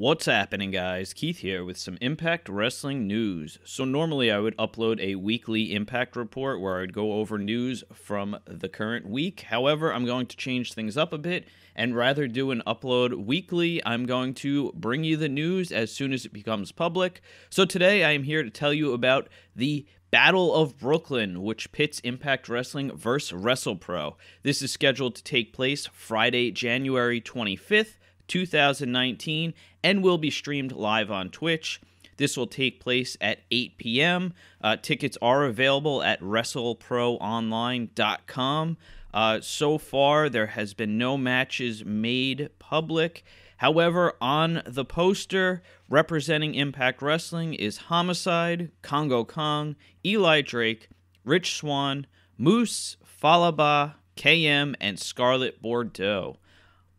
What's happening, guys? Keith here with some Impact Wrestling news. So, normally I would upload a weekly Impact report where I'd go over news from the current week. However, I'm going to change things up a bit and rather do an upload weekly. I'm going to bring you the news as soon as it becomes public. So, today I am here to tell you about the Battle of Brooklyn, which pits Impact Wrestling versus WrestlePro. This is scheduled to take place Friday, January 25th 2019 and will be streamed live on Twitch. This will take place at 8 p.m. Uh, tickets are available at WrestleProOnline.com. Uh, so far, there has been no matches made public. However, on the poster representing Impact Wrestling is Homicide, Kongo Kong, Eli Drake, Rich Swann, Moose, Fallah Bahh, KM, and Scarlett Bordeaux.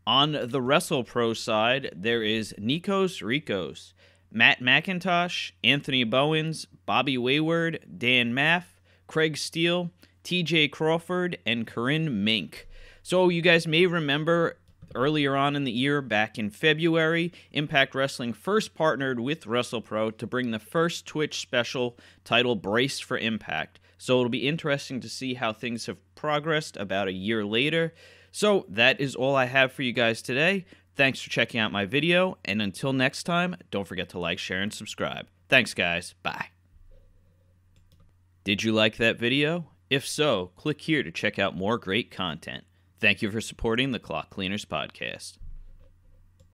On the WrestlePro side, there is Nikos Ricos, Matt McIntosh, Anthony Bowens, Bobby Wayward, Dan Maff, Craig Steele, TJ Crawford, and Corinne Mink. So you guys may remember earlier on in the year, back in February, Impact Wrestling first partnered with WrestlePro to bring the first Twitch special titled Brace for Impact. So it'll be interesting to see how things have progressed about a year later. So that is all I have for you guys today. Thanks for checking out my video, and until next time, don't forget to like, share, and subscribe. Thanks, guys. Bye. Did you like that video? If so, click here to check out more great content. Thank you for supporting the Clock Cleaners Podcast.